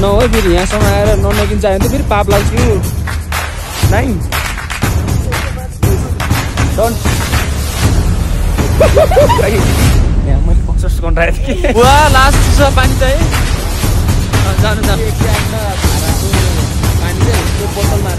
नहो फेरि यहाँसम्म आएर ननकिन्छ भने त फेरि पाप लाग्छ नाइन डन्ट पचास कन्ट्राक्ट वा लास्ट छ पानी त है जानु जानु पानी चाहिँ त्यो बोतलमा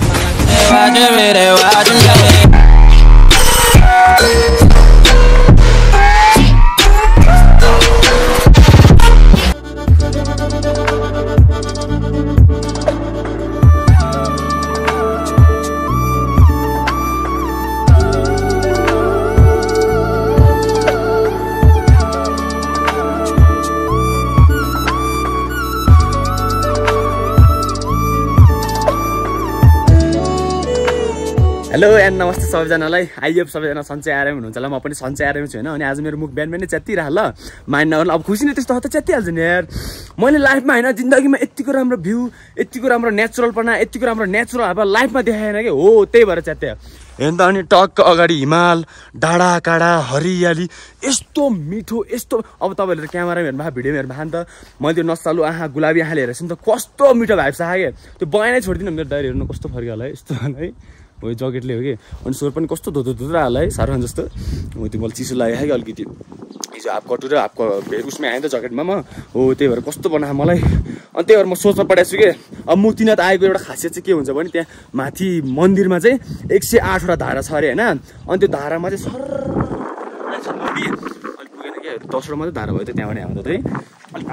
नमस्ते सबैजनालाई। आइएफ सबैजना सन्चै आएर हुनुहुन्छ होला। म पनि सन्चै आएर छु होइन? अनि आज मेरो मुख बिहान बिहान च्यातिरह ल नगर्नु अब खुसी नै त्यस्तो हत च्यातिहाल्छ नि यार। मैले लाइफमा होइन जिन्दगीमा यतिको राम्रो भ्यू यतिको राम्रो नेचुरलपना यतिको राम्रो नेचुरल अब लाइफमा देखाएन कि? हो त्यही भएर च्यात्या। हेर्नु त अनि टक्क अगाडि हिमाल डाँडा काँडा हरियाली यस्तो मिठो यस्तो। अब तपाईँहरूले त हेर्नु भएको भिडियो हेर्नु भएको नि त। मैले त्यो नसालु आँखा गुलाबी आँखाले हेरेको छु नि त कस्तो मिठो भाइब छ क्या त्यो बयानै छोडिदिनु मेरो डायरी हेर्नु कस्तो फर्कियो होला है यस्तो है। हो यो ज्याकेटले हो कि। अनि स्वर पनि कस्तो धुतो धुत्रो हाल है साह्रो जस्तो। हो त्यो मलाई चिसो लाग्यो है कि अलिकति। हिजो हाफ कटु र हाफ भेट उसमै नि त ज्याकेटमा म। हो त्यही भएर कस्तो बनाएको मलाई। अनि त्यही भएर म सोच्न पठाएको छु कि अब मुक्तिनाथ आएको एउटा खासियत चाहिँ के हुन्छ भने त्यहाँ माथि मन्दिरमा चाहिँ एक सय आठवटा धारा छ अरे होइन? अनि त्यो धारामा चाहिँ सर दसवटा मात्रै धारा भयो त त्यहाँबाट हाम्रो चाहिँ अलिक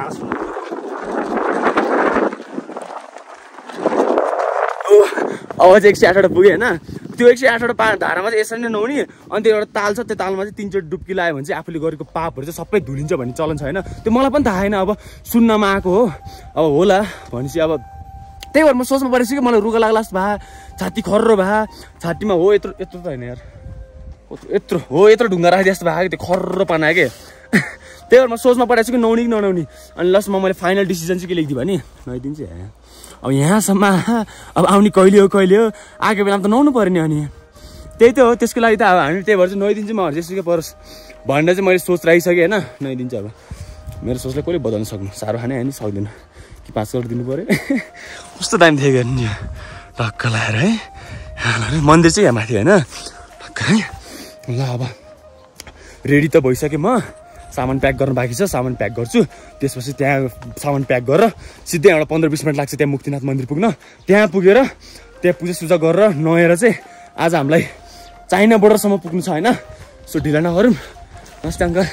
अब चाहिँ एक सय आठवटा पुग्यो होइन। त्यो एक सय आठवटा पा धारामा चाहिँ यसरी नै नहुने। अनि त्यो एउटा ताल छ त्यो तालमा चाहिँ तिनचोटि डुब्की लगायो भने चाहिँ आफूले गरेको पापहरू चाहिँ सबै धुलिन्छ भन्ने चलन छ होइन। त्यो मलाई पनि थाहा छैन अब सुन्नमा आएको हो। अब होला भनेपछि अब त्यही भएर म सोच्नु परेको छु कि मलाई रुगा लाग्ला जस्तो छाती खर्रो भए छातीमा हो यत्रो यत्रो त होइन यार। यत्रो हो यत्रो ढुङ्गा राखिदिए जस्तो भएको त्यो खर्रो पाना के? त्यही भएर म सोच्न परेको छु कि नहुने कि ननाउने अनि लास्टमा मैले फाइनल डिसिजन चाहिँ के लेखिदिएँ भने? नदिन्छु। अब यहाँसम्म अब आउने कहिले हो कहिले हो? आएको बेलामा त नुहाउनु पऱ्यो नि अनि। त्यही त हो त्यसको लागि त अब हामी त्यही भएर चाहिँ नुहाइदिन्छु म जेसुकै परोस्। भनेर चाहिँ मैले सोच राखिसकेँ होइन नुहाइदिन्छु अब। मेरो सोचलाई कसले बदल्न सक्नु? साह्रो खाने होइन सक्दैन। कि पाँच करोड दिनु पऱ्यो कस्तो दामी थियो यो टक्क लगाएर है। मन्दिर चाहिँ यहाँ माथि होइन। टक्क है। ल अब रेडी त भइसकेँ म। सामान प्याक गर्नु बाँकी छ सामान प्याक गर्छु। त्यसपछि त्यहाँ सामान प्याक गरेर सिधै एउटा पन्ध्र बिस मिनट लाग्छ त्यहाँ मुक्तिनाथ मन्दिर पुग्न। त्यहाँ पुगेर त्यहाँ पूजा सुजा गरेर नुहाएर चाहिँ आज हामीलाई चाइना बोर्डरसम्म पुग्नु छ होइन? सो ढिला नगरौँ। नमस्ते अङ्कल।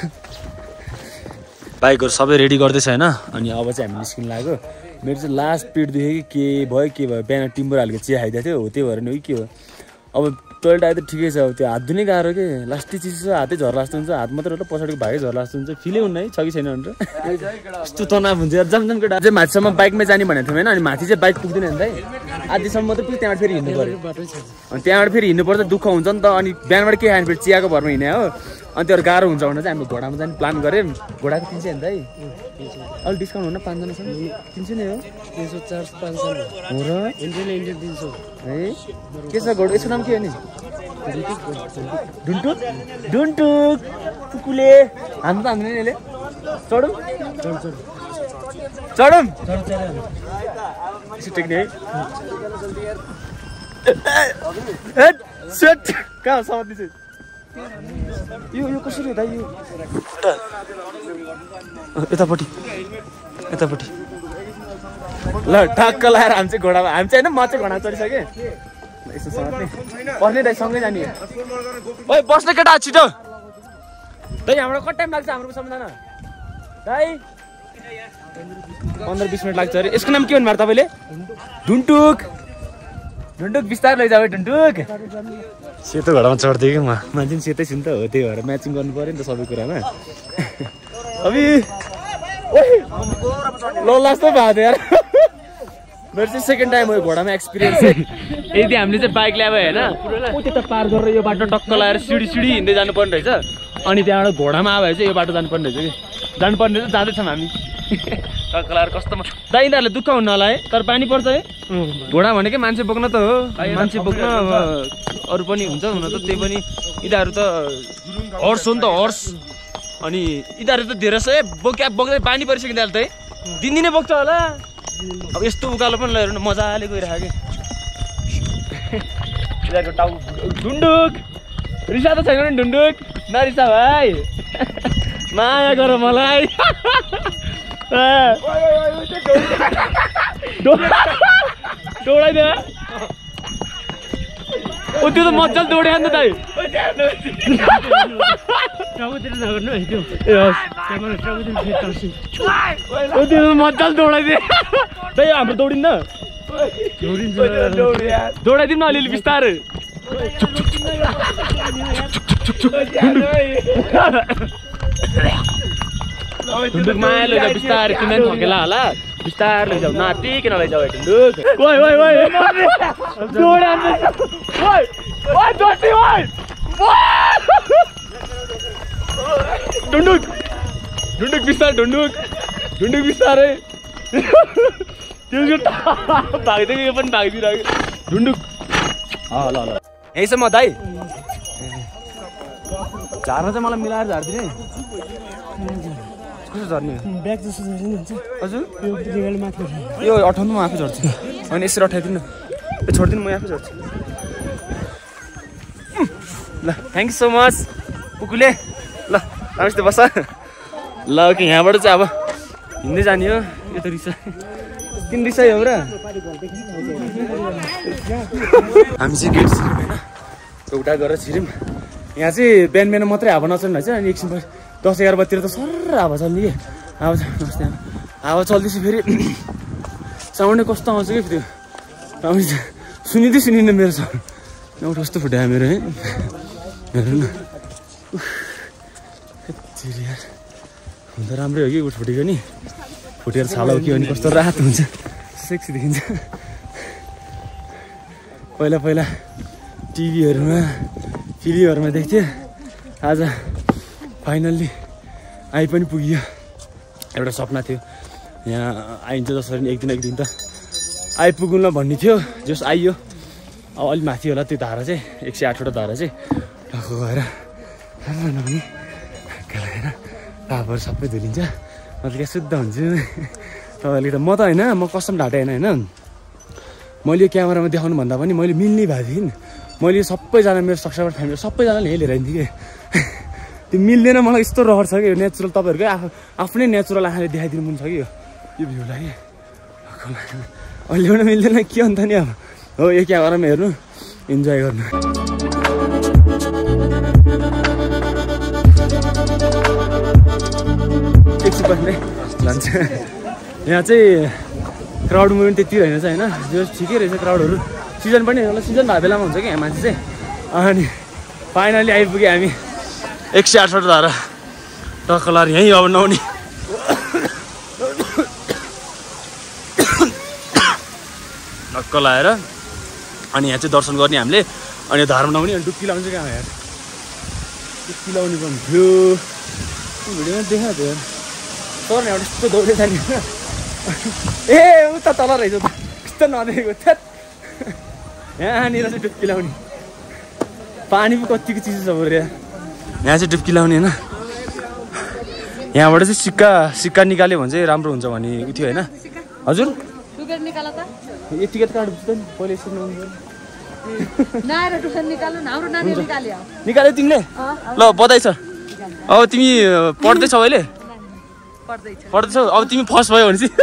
बाइकहरू सबै रेडी गर्दैछ होइन? अनि अब चाहिँ हामी निस्किनु लाग्यो मेरो चाहिँ लास्ट पिट दुख्यो कि के भयो के भयो? बिहान टिम्बर हालेको चिया खाइदिएको थियो हो त्यही भएर नि हो कि के हो? अब टोइलेट आयो त ठिकै छ अब त्यो हात धुनै गाह्रो के? लास्टी चिज छ हातै झर्ला जस्तो हुन्छ हात मात्रै होला पछाडिको भागै झर्ला जस्तो हुन्छ फिलै हुन्न है छ कि छैन भनेर। यस्तो तनाव हुन्छ जाम जाम केटा। चाहिँ माथिसम्म बाइकमै जाने भनेको थियौँ होइन अनि माथि चाहिँ बाइक पुग्दैन नि त है। आधीसम्म मात्रै पुग्यो त्यहाँबाट फेरि हिँड्नु पऱ्यो। अनि त्यहाँबाट फेरि हिँड्नुपर्छ दुःख हुन्छ नि त। अनि बिहानबाट के खाने फेरि? चियाको भरमा हिँड्ने हो। अनि त्यो गाह्रो हुन्छ भनेर चाहिँ हामी घोडामा जाने प्लान गऱ्यौँ। घोडाको तिन सय नि त है अलिक डिस्काउन्ट हुन पाँचजनासम्म तिन सय नै हो। तिन सौ चार पाँच सौ हो र? तिन सौ है? के छ घोडा? यसको नाम के हो नि? ढुन्टुक। ढुन्टुक? कुकुले हान्नु त हान्दैन यसले। चढौँ। चढौँ यसो यो यो कसरी दाइ यो यतापट्टि यतापट्टि ल ठक्क लगाएर हामी चाहिँ घोडामा हामी चाहिँ होइन म चाहिँ घोडा चढिसकेँ यसो समात्ने पर्ने दाइ सँगै जाने ओइ बस्ने केटा छिटो दाइ हाम्रो कति टाइम लाग्छ हाम्रो सम्झना. दाइ पन्ध्र बिस मिनट लाग्छ अरे। यसको नाम के भन्नुभयो तपाईँले? ढुन्टुक। ढुन्टुक बिस्तारै लैजाऊ है ढुन्टुक। सेतो घोडामा चढ्दै कि म? मान्छे पनि सेतै छु नि त हो त्यही भएर म्याचिङ गर्नु पऱ्यो नि त सबै कुरामा। अबि ओइ ल लास्ट भएको थियो यार। मेरो चाहिँ सेकेन्ड टाइम हो यो घोडामा एक्सपिरियन्स चाहिँ यदि हामीले चाहिँ बाइक ल्यायो होइन ऊ त्यता पार गरेर यो बाटो टक्क लगाएर सिडी सिडी हिँड्दै जानुपर्ने रहेछ। अनि त्यहाँबाट घोडामा आयो भने चाहिँ यो बाटो जानुपर्ने रहेछ कि? जानुपर्ने रहेछ जाँदैछौँ हामी। टक्कलाएर कस्तो म- दाइ यिनीहरूले दुःख हुन्न होला है तर पानी पर्छ है। घोडा भनेकै मान्छे बोक्न त हो। मान्छे बोक्न अब अरू पनि हुन्छ हुन त त्यही पनि यिनीहरू त हर्स हो नि त हर्स। अनि यिनीहरू त धेरै छ है बोक्या बोक्दै पानी परिसक्यो दाल त है दिनदिनै बोक्छ होला। अब यस्तो उकालो पनि ल मजाले गइरहेको कि? यिनीहरूको टाउ ढुन्डुक। रिसा त छैन नि ढुन्डुक। नरिसा भाइ। माया गर मलाई। दौडाइदियो ओ त्यो त मजाले दौड्यो नि त दाइ। त्यो त मजाले दौडाइदियो दाइ हाम्रो दौडिन्न। दौडाइदिउँ न अलिअलि बिस्तारै। ढुन्डुक माया लैजाऊ बिस्तारै तिमीलाई पनि थकेला होला बिस्तारै लैजाऊ नातिकन लैजाऊ है ढुन्डुक ओइ ओइ ओइ ढुन्डुक ढुन्डुक बिस्तारै ढुन्डुक ढुन्डुक बिस्तारै त्यो भाग्दै यो पनि भागिदिइरहेको ढुन्डुक ल ल यहीसम्म दाइ झार्न चाहिँ मलाई मिलाएर झारिदिने कसो झर्ने? ब्याग जस्तो छ नि हुन्छ। हजुर? यो। यो अठाउनु म आफै झर्छु। अनि यसरी अठाइदिनु ए छोडिदिनु म आफै झर्छु। ल थ्याङ्क यू सो मच कुकुले। ल राम्रोसित बस। ल ओके यहाँबाट चाहिँ अब हिँड्दै जाने हो। यो त रिसा। किन रिसाइ हो र। हामी चाहिँ गेट छिर्यौँ होइन? एउटा गरेर छिर्यौँ। यहाँ चाहिँ बिहान बिहान मात्रै हावा नचल्ने रहेछ। अनि एकछिन दस एघार बजीतिर त सर हावा चल्ने कि? हावा चल्ने हावा चल्दैछ फेरि। साउन्डै कस्तो आउँछ कि त्यो सुनिँदै सुनिँदैन मेरो साउन्ड। एउटा कस्तो फुट्यो मेरो है? हेर्नु न। हुन त राम्रै हो कि उठ फुटेको नि? फुटेर छाला हो कि अनि कस्तो रात हुन्छ। सेक्सी देखिन्छ। पहिला पहिला टिभीहरूमा फिल्महरूमा देख्थ्यो। आज फाइनल्ली आइ पनि पुगियो। एउटा सपना थियो। यहाँ आइन्छ जसरी नि एक दिन एक दिन त आइपुगौँला भन्ने थियो। जस आइयो। अब अलिक माथि होला त्यो धारा चाहिँ एक सय आठवटा धारा चाहिँ। टक्क गएर नहुने लगाएर पापहरू सबै धुलिन्छ। म त क्या शुद्ध हुन्छु। तपाईँहरूले त म त होइन म कसम ढाँटे होइन होइन? मैले यो क्यामेरामा देखाउनु भन्दा पनि मैले मिल्ने भएको थिएँ मैले सबैजना मेरो सब्सक्राइबर फ्यामिली सबैजनाले लिएर आइन्थेँ कि त्यो मिल्दैन मलाई यस्तो रहर छ कि यो नेचुरल तपाईँहरूकै आफ आफ्नै नेचुरल आँखाले देखाइदिनु मन छ कि यो। यो भ्यूलाई अहिले एउटा मिल्दैन के अन्त नि अब। हो यो क्यामेरामा हेर्नु। इन्जोय गर्नु। लान्छ। यहाँ चाहिँ क्राउड मुभमेन्ट त्यति रहेछ होइन। जो ठिकै रहेछ क्राउडहरू सिजन पनि सिजन भएको बेलामा हुन्छ कि यहाँ मान्छे चाहिँ। अनि फाइनली आइपुग्यो हामी। एक सय आठवटा धारा। टक्कलार यहीँ अब नहुने। टक्क लाएर अनि यहाँ चाहिँ दर्शन गर्ने हामीले। अनि धारमा नहुने अनि डुब्की लाउँछ कहाँ यहाँ डुब्की लाउने पनि थियो। भिडियोमा देखाएको थियो तर एउटा यस्तो दौडे ए उता तल रहेछ त। यस्तो नदेखेको थ्यात यहाँनिर चाहिँ डुब्की लाउने। पानी पो कतिको चिसो छ बरु यहाँ यहाँ चाहिँ डुब्की लाउने होइन। यहाँबाट चाहिँ सिक्का सिक्का निकाल्यो भने चाहिँ राम्रो हुन्छ भन्ने उ थियो होइन। हजुर? नि पहिले निकाल्यो। निकाल्यो तिमीले? ल बधाई छ अब तिमी पढ्दैछौ अहिले? पढ्दैछ। अब तिमी फर्स्ट भयो भने चाहिँ।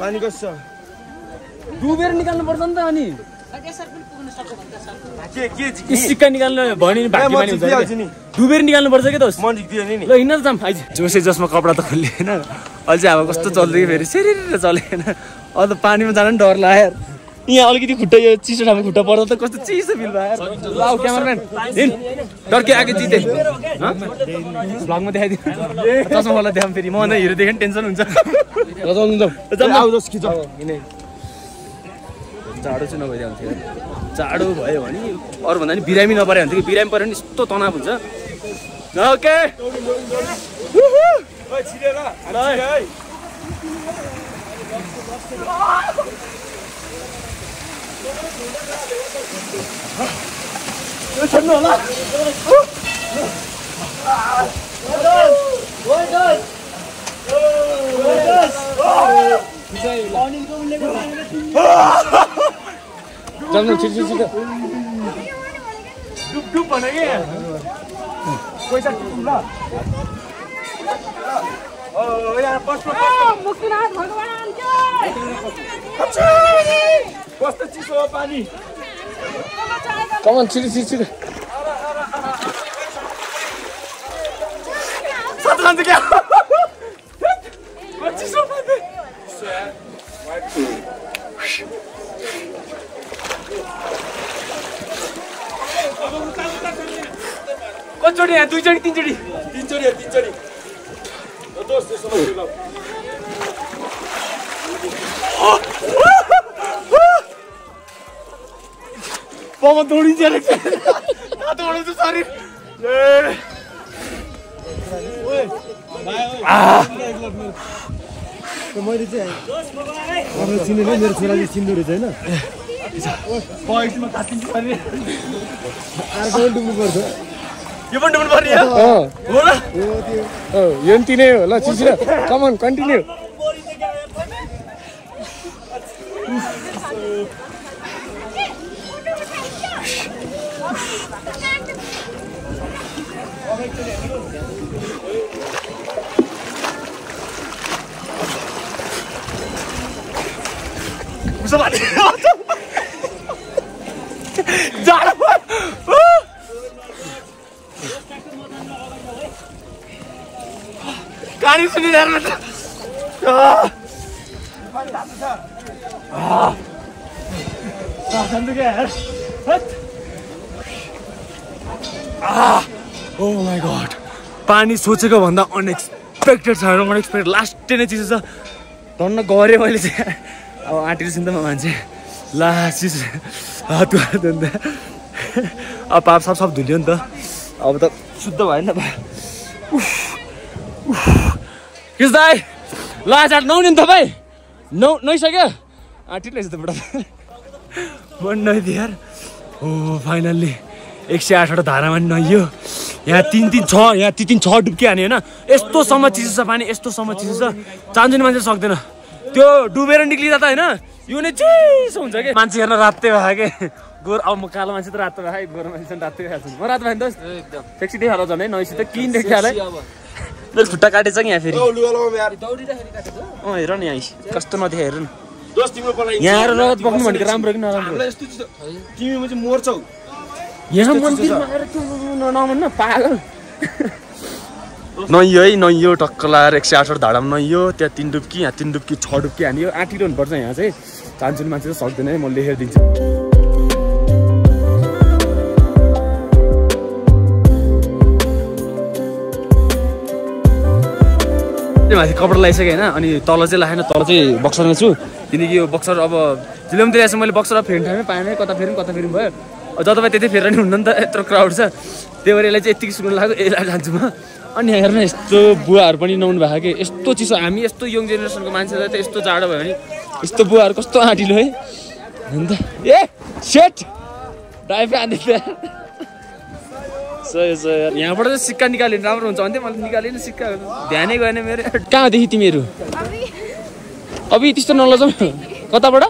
पानी कस्तो डुबेर निकाल्नु पर्छ नि त अनि। भने सिक्का निकाल्नु भयो नि भाग्यमानी हुन्छ अरे के? डुबेर निकाल्नु पर्छ कि त हिँड्न त जाऊँ आइज जोसे जसमा कपडा त खोलिएन अहिले चाहिँ अब कस्तो चल्दै फेरि। सिरिर चलेन अब त पानीमा जान पनि डर लाग्यो। यार यहाँ अलिकति खुट्टा यो चिसो ठाउँमा खुट्टा पर्दा त कस्तो चिसो फिल भयो। यार ल आऊ क्यामराम्यान हिँड। डर्के आएको जिते। भ्लगमा देखाइदिनु चस्मा खोला देखाउँ फेरि। म अन्त हिरो देखेँ टेन्सन हुन्छ। जाडो चाहिँ नभइदियो हुन्थ्यो जाडो भयो भने अरूभन्दा पनि बिरामी नपरे हुन्थ्यो कि बिरामी पऱ्यो भने यस्तो तनाव हुन्छ ओके जानु छिटो छिटो छिटो डुब डुब भने कि पैसा ल कस्तो चिसो हो पानी। कमान छिटो छिटो छिटो सात खान्छ क्या चिसो पानी कतिचोटि यहाँ दुईचोटि तिनचोटि तिनचोटि तिनचोटि पमा दौडिन्छ दौडाउँछ शरीर मैले चाहिँ चिनेको मेरो छोराले चिन्दो रहेछ होइन पइन्टमा काटिन्छ यो पनि डुब्नु पर्ने हो? र यो पनि तिनै हो ल छिटो कमान कन्टिन्यू उसो कहानी सुनेर हेर्नु त आह। आह। साथीहरू क्या हेर। हट। आह। ओ गड पानी सोचेको भन्दा अनएक्सपेक्टेड छ अनएक्सपेक्टेड लास्टै नै चिसो छ धन्न गऱ्यो मैले चाहिँ अब आँटिरहेछ नि त म मान्छे लास्ट चिसो हात गऱ्यो नि त अब पाप साप सब धुल्यो नि त अब त शुद्ध भयो नि त किस दाई लास्ट आठ नौनी नि तपाईँ नौ नुहाइसक्यो आँटिरहेछ त बुढा। मन नुहाइदियो यार हो फाइनल्ली एक सय आठवटा धारामा नि नुहाइयो यहाँ तिन तिन छ यहाँ तिन तिन छ डुब्की हाने होइन? यस्तोसम्म चिसो छ पानी यस्तोसम्म चिसो छ। चान्जुनी मान्छे सक्दैन। त्यो डुबेर निक्लिँदा त होइन? यो नै चिसो हुन्छ कि? मान्छे हेर्न रातै भयो कि? गोर अब म कालो मान्छे त रातो भयो गोरो मान्छे रातै भएको छु म रातो भयो नि त। एकदम। ट्याक्सी देखाएर झन् है नैसी त किन देखाएर? मेरो खुट्टा काटेछ कि यहाँ फेरि? अँ हेर न यहाँ। कस्तो नदेखा हेर न। यहाँ आएर रगत बग्नु भनेको राम्रो कि नराम्रो? तिमी चाहिँ मर्छौ। यहाँ मन्दिरमा आएर त्यो पागल। नहियो है नहियो टक्क लगाएर एक सय आठवटा धाडामा नहियो त्यहाँ तिन डुब्की यहाँ तिन डुब्की छ डुब्की हानियो आँटिरहनु पर्छ यहाँ चाहिँ। चान्चुनी मान्छे चाहिँ सक्दैन है म लेखेर दिन्छु। त्यो माथि कपडा लगाइसकेँ होइन अनि तल चाहिँ लगाएन तल चाहिँ बक्सरमा छु। किनकि यो बक्सर अब जिल्लामा ल्याएछ मैले बक्सर अब फेर्नु ठाउँमै पाएन कता फेरि कता फेरि भयो। अब जताभाइ त्यतै फेरेर नि हुन्न नि त यत्रो क्राउड छ। त्यही भएर यसलाई चाहिँ यतिकै सुन्नु लाग्यो यसलाई जान्छु म। अनि यहाँ हेर्न यस्तो बुवाहरू पनि नहुनु भएको कि? यस्तो चिसो हामी यस्तो यङ जेनेरेसनको मान्छेलाई त यस्तो जाडो भयो भने यस्तो बुवाहरू कस्तो आँटिलो है। अन्त ए सेट ड्राइभ आँदै यहाँबाट चाहिँ सिक्का निकाल्यो भने राम्रो हुन्छ। भन्थ्यो मैले निकालेँ सिक्का। ध्यानै गएन मेरो। कहाँदेखि तिमीहरू? अभि। त्यस्तो नलजाउँ कताबाट?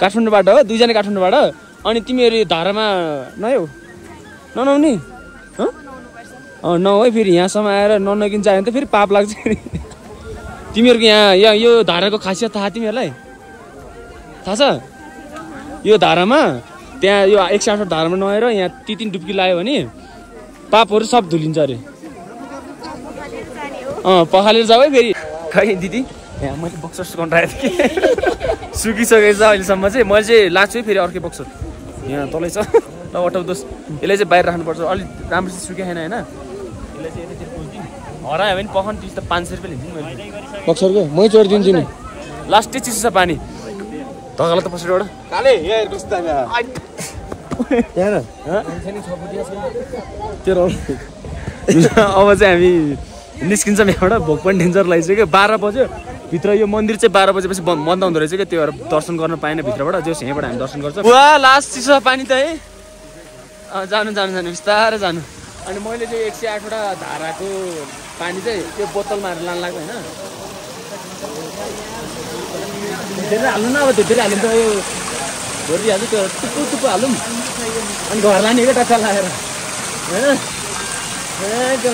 काठमाडौँबाट। हो? दुईजना काठमाडौँबाट अनि तिमीहरू धारामा नयौ ननाउने? हँ? अँ नौ है फेरि। यहाँसम्म आएर ननकिन चाह्यो भने त फेरि पाप लाग्छ नि तिमीहरूको यहाँ यहाँ यो धाराको खासियत थाहा तिमीहरूलाई? थाहा छ? यो धारामा त्यहाँ यो एक सय आठ धारामा नआएर यहाँ ती तिन डुब्की लगायो भने पापहरू सब धुलिन्छ अरे। अँ पखालेर जाऊ है फेरि। खै दिदी? यहाँ मैले बक्सर सुकाउनु राखेको थिएँ। कि सुकिसकेको छ अहिलेसम्म चाहिँ। मैले चाहिँ लान्छु है फेरि अर्कै बक्सर यहाँ तलै छ। ल अटाउँदोस् यसलाई चाहिँ बाहिर राख्नुपर्छ। अलिक राम्रोसित सुकेको छैन होइन। यसलाई चाहिँ हरायो भने पखन चिज त पाँच सय रुपियाँ लिन्छु नि मैले। बक्सरको मै चोरिदिन्छु नि। लास्टै चिसो छ पानी। धगाला त पछाडिबाट काले यहाँ हेर कस्तो दामी आयो। तेह्र अब चाहिँ हामी निस्किन्छ यहाँबाट भोक पनि डेन्जर लगाइसक्यो बाह्र बज्यो भित्र यो मन्दिर चाहिँ बाह्र बजेपछि बन्द बन्द हुँदो रहेछ क्या त्यो भएर दर्शन गर्न पाएन भित्रबाट जो यहीँबाट हामी दर्शन गर्छ वा लास्ट चिसो पानी त है जानु जानु जानु बिस्तारै जानु अनि मैले चाहिँ एक सय आठवटा धाराको पानी चाहिँ त्यो बोतलमा हालेर लानु लाग्यो होइन धेरै हाल्नु न अब धेरै हाल्नु त यो भरिहाल्यो त्यो टुप्पो टुप्पो हालौँ। अनि घर लाने क्या टक्का ए, त्यो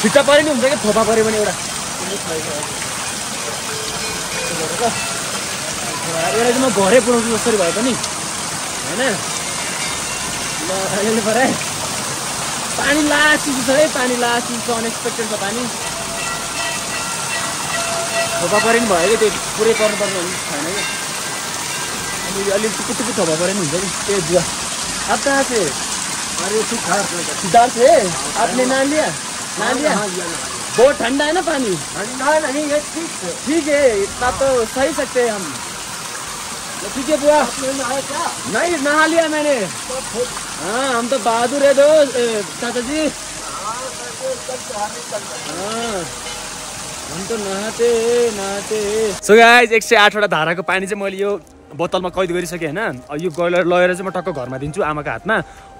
छिट्टा परे नि हुन्छ क्या थोपा पऱ्यो भने एउटा। एउटा चाहिँ म घरै पुऱ्याउँछु जसरी भए पनि। होइन? ल परे पानी लास्ट छ है पानी लास्ट छ अनएक्सपेक्टेड छ पानी। थोपा परे नि भयो क्या त्यो पुरै पर्नुपर्ने हुन्छ छैन क्या अनि अलिक टुप्पु टुप्पु थोपा परे नि हुन्छ कि ए बुवा अब कहाँ से अरे तू खा डर से आपने ना लिया ना लिया बहुत ठंडा है ना पानी ठंडा नहीं है ठीक है ठीक है इतना तो सही सकते हैं हम ठीक है बुआ क्या नहीं नहा लिया मैंने हाँ हम तो बहादुर है दो चाचा जी हाँ सो गाइज एक सय आठवटा धाराको पानी चाहिँ मैले यो बोतलमा कैद गरिसकेँ होइन? अब यो गएर लगेर चाहिँ म टक्क घरमा दिन्छु आमाको हातमा।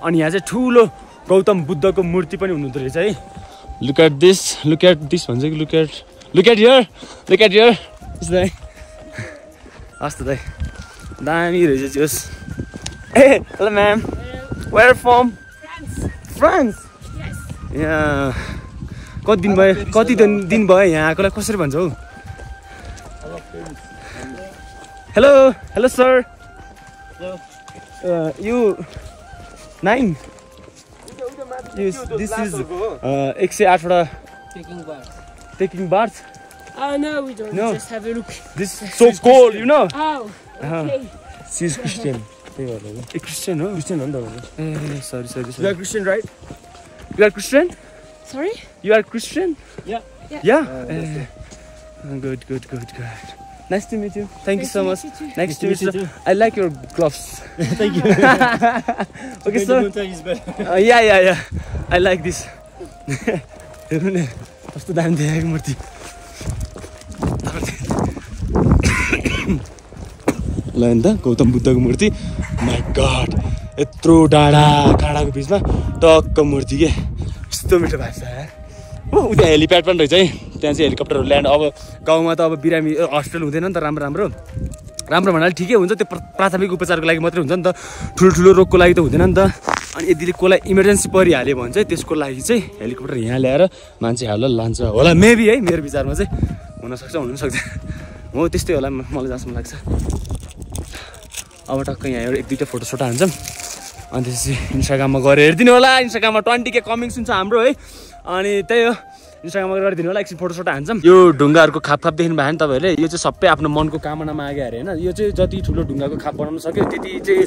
अनि यहाँ चाहिँ ठुलो गौतम बुद्धको मूर्ति पनि हुनुहुँदो रहेछ है। Look at this look at this भन्छ कि look at look at here look at here दाइ। हस् त दाइ। दामी रहेछ जोस् ए hello ma'am. Where from France. यहाँ। कति दिन भयो कति दिन दिन भयो यहाँ आएकोलाई कसरी भन्छ हौ? Hello hello sir you nine this is एक सय आठवटा. Taking bath no, we don't. No. Just have a look. This so cold you know okay. She is Christian त्यही भएर क्रिस्चियन हो क्रिस्चियन हो नि त sorry sorry Christian right Christian Sorry? You are Christian? Yeah. Yeah. Yeah? Uh, good, good, good, good. Nice to meet you. Thank you so much. Nice to meet you too. Nice to meet you. I like your gloves. Thank you. okay, better. Uh, yeah, yeah, yeah. I like this. हेर्नु नि कस्तो दामी देखाएको मूर्ति ल नि त गौतम बुद्धको मूर्ति माई गड यत्रो डाँडा काँडाको बिचमा टक्क मूर्ति के यस्तो मिठो भएको छ हो उता हेलिप्याड पनि रहेछ है। त्यहाँ चाहिँ हेलिकप्टरहरू ल्यान्ड अब गाउँमा त अब बिरामी हस्पिटल हुँदैन नि त राम्रो राम्रो। राम्रो भन्नाले ठिकै हुन्छ त्यो प्र- प्राथमिक उपचारको लागि मात्रै हुन्छ नि त। ठुलो ठुलो रोगको लागि त हुँदैन नि त। अनि यदि कसलाई इमर्जेन्सी परिहाल्यो भने चाहिँ त्यसको लागि चाहिँ हेलिकप्टर यहाँ ल्याएर मान्छेहरूलाई लान्छ होला। मेबी है मेरो विचारमा चाहिँ हुनसक्छ हुनु पनि सक्छ हो त्यस्तै होला मलाई जहाँसम्म लाग्छ। अब टक्क यहाँ एउटा एक दुईवटा फोटो सोटो हान्छौँ। अनि त्यसपछि इन्स्टाग्राममा गएर हेरिदिनु होला। इन्स्टाग्राममा ट्वेन्टी के कमिङ सुन्छ हाम्रो है। अनि त्यही हो। इन्स्टाग्राममा गरिदिनु होला। एकछिन फोटो सोटो हान्छौँ। यो ढुङ्गाहरूको खाप खाप देख्नु भयो नि तपाईँहरूले। यो चाहिँ सबै आफ्नो मनको कामना मागे अरे होइन? यो चाहिँ जति ठुलो ढुङ्गाको खाप बनाउन सक्यो त्यति चाहिँ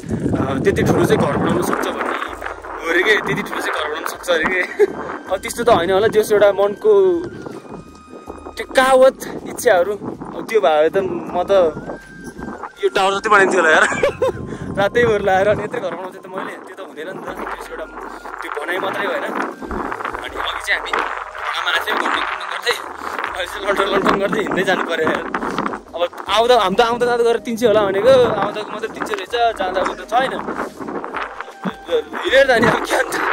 त्यति ठुलो चाहिँ घर बनाउन सक्छ भन्ने हो अरे के? त्यति ठुलो चाहिँ घर बनाउन सक्छ अरे के? अब त्यस्तो त होइन होला। जस एउटा मनको त्यो कावत इच्छाहरू त्यो भए त म त यो टावर जति बनाइन्थ्यो होला यार। रातैभर लगाएर अनि यत्रै घर त मैले। त्यो त हुँदैन नि त। त्यसो एउटा त्यो भनाइ मात्रै होइन अनि अघि चाहिँ हामी ढुङ्गामा आएको लन्डन गर्दै अहिले चाहिँ लन्डन लन्डन गर्दै हिँड्दै जानु पऱ्यो। अब आउँदा हामी त आउँदा जाँदा गरेर तिन सय होला भनेको। आउँदाको मात्रै तिन सय रहेछ जाँदाको त छैन।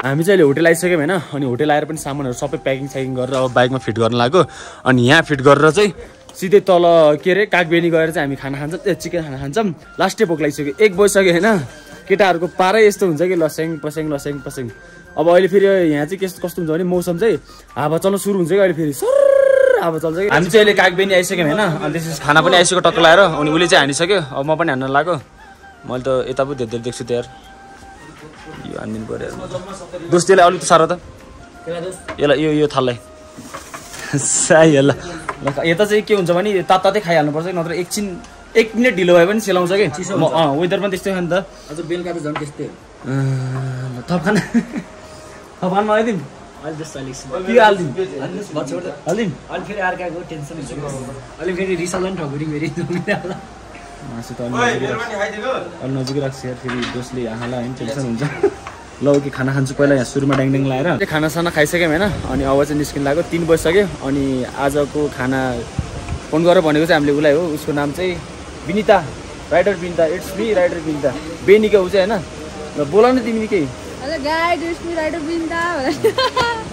हामी चाहिँ अहिले होटेल आइसक्यौँ होइन अनि होटेल आएर पनि सामानहरू सबै प्याकिङ स्याकिङ गरेर अब बाइकमा फिट गर्न लाग्यो अनि यहाँ फिट गरेर चाहिँ सिधै तल के अरे कागबेनी गएर चाहिँ हामी खाना खान्छौँ। ए चिकन खाना खान्छौँ। लास्टै भोक लागिसक्यो। एक बजिसक्यो होइन। केटाहरूको पारै यस्तो हुन्छ कि लस्याङ पस्याङ लस्याङ पस्याङ। अब अहिले फेरि यहाँ चाहिँ कस्तो कस्तो हुन्छ भने मौसम चाहिँ हावा चल्न सुरु हुन्छ कि अहिले फेरि? सर हावा चल्छ कि। हामी चाहिँ अहिले कागबेनी आइसक्यौँ होइन। अनि त्यसपछि खाना पनि आइसक्यो टक्क लगाएर अनि उसले चाहिँ हानिसक्यो। अब म पनि हान्न लाग्यो मैले त यता पो धेरै धेरै देख्छु त यार। यो हानिदिनु पऱ्यो दोस्त त्यसलाई अलिक साह्रो त। यसलाई यो यो थाललाई। साई ल यता चाहिँ के हुन्छ भने तात्तातै खाइहाल्नुपर्छ कि नत्र एकछिन एक मिनट ढिलो भए पनि सेलाउँछ कि? म अँ वेदर पनि त्यस्तै हो नि त। अझ बेलुका त झन् त्यस्तै हो। अँ, थप खाना थप खानु आइदिउँ अहिले जस्तो अलिक के हालिदिउँ। हालिदिउँ। अहिले फेरि अर्काको टेन्सन हुन्छ। अहिले फेरि रिसाल्ला नि ठगुरी फेरि मासु त अलि नजिकै राख्छ। अलि नजिकै राख्छ यार फेरि आँखालाई होइन टेन्सन हुन्छ। ल ओके खाना खान्छु पहिला यहाँ सुरुमा ड्याङड्याङ लगाएर खानासाना खाइसक्यौँ होइन अनि अब चाहिँ निस्किनु लाग्यो तिन बजिसक्यो अनि आजको खाना फोन गरेर भनेको चाहिँ हामीले उसलाई हो उसको नाम चाहिँ Vinita rider Vinita it's me rider Vinita बेनीको ऊ चाहिँ होइन बोला न तिमी केही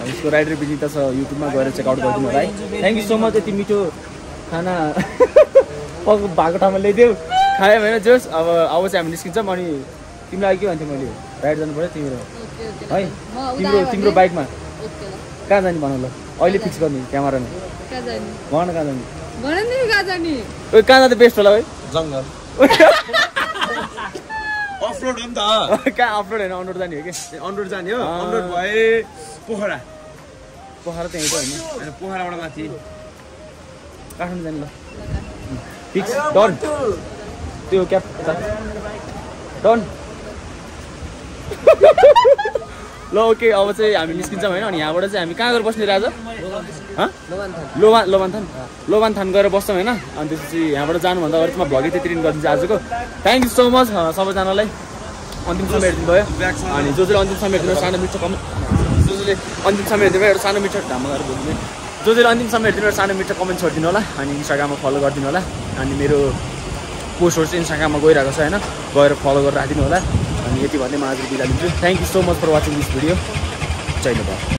उसको राइडर विनिता छ युट्युबमा गएर चेकआउट गरिदिनु होला है। थ्याङ्क यू सो मच यति मिठो खाना। पक भएको ठाउँमा ल्याइदेऊ। खायो भने जोस् अब अब चाहिँ हामी निस्किन्छौँ अनि तिमीलाई के भन्थ्यो मैले? राइड जानु पऱ्यो तिम्रो। है? तिम्रो तिम्रो बाइकमा। कहाँ जाने भन ल अहिले फिक्स गर्ने क्यामेरामा कहाँ जाने? भन कहाँ जाने। ओ कहाँ जाँदा बेस्ट होला है जङ्गल। अफरोड हो नि त। कहाँ अपलोड होइन अनरोड जाने हो कि? अनरोड जाने हो। अनरोड भए पोखरा। पोखरा त्यहीँ त होइन। होइन पोखराबाट माथि। काठमाडौँ जाने ल। Fix done. त्यो क्याब डन। ल ओके अब चाहिँ हामी निस्किन्छौँ होइन अनि यहाँबाट चाहिँ हामी कहाँ गएर बस्ने राजा? लोवान लोबानथान लोबानथान गएर बस्छौँ होइन अनि त्यसपछि यहाँबाट जानुभन्दा अगाडि चाहिँ म भ्लगै त्यति दिन गरिदिन्छु आजको। थ्याङ्क यू सो मच सबैजनालाई। अन्तिम समय हेरिदिनु भयो। अनि जो जसले अन्तिम समय हेरिदिनु सानो मिठो कमेन्ट। जो जसले अन्तिम समय हेरिदिनु एउटा सानो मिठो ढामा गरेर बोल्नु जो जसले अन्तिम समय हेरिदिनु एउटा सानो मिठो कमेन्ट छोडिदिनु होला अनि इन्स्टाग्राममा फलो गरिदिनु होला अनि मेरो पोस्टहरू चाहिँ इन्स्टाग्राममा गइरहेको छ होइन गएर फलो गरेर राखिदिनु होला। यति भन्दै म आज बिदा लिन्छु। Thank you so much for watching this video Jay Nepal